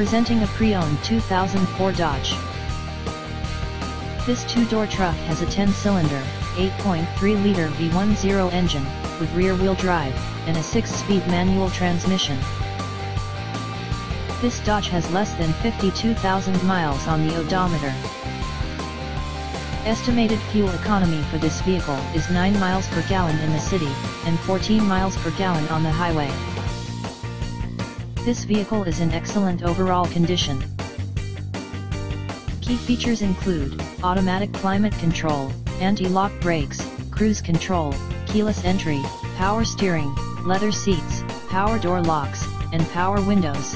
Presenting a pre-owned 2004 Dodge. This two-door truck has a 10-cylinder, 8.3-liter V10 engine, with rear-wheel drive, and a 6-speed manual transmission. This Dodge has less than 52,000 miles on the odometer. Estimated fuel economy for this vehicle is 9 miles per gallon in the city, and 14 miles per gallon on the highway. This vehicle is in excellent overall condition. Key features include, automatic climate control, anti-lock brakes, cruise control, keyless entry, power steering, leather seats, power door locks, and power windows.